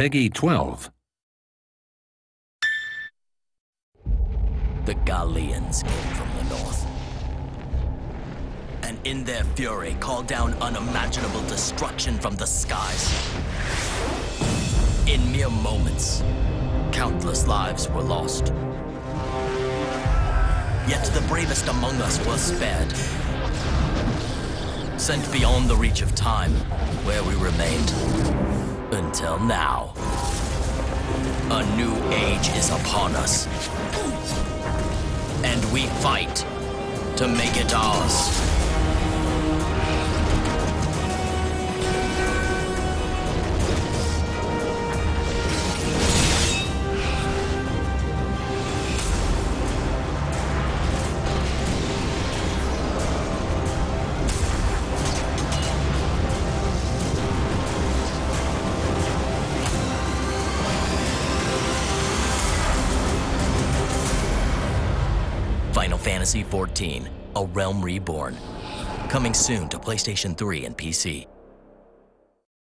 Peggy 12. The Garleans came from the north. And in their fury called down unimaginable destruction from the skies. In mere moments, countless lives were lost. Yet the bravest among us was spared. Sent beyond the reach of time, where we remained. Until now. A new age is upon us. And we fight to make it ours. Final Fantasy XIV A Realm Reborn. Coming soon to PlayStation 3 and PC.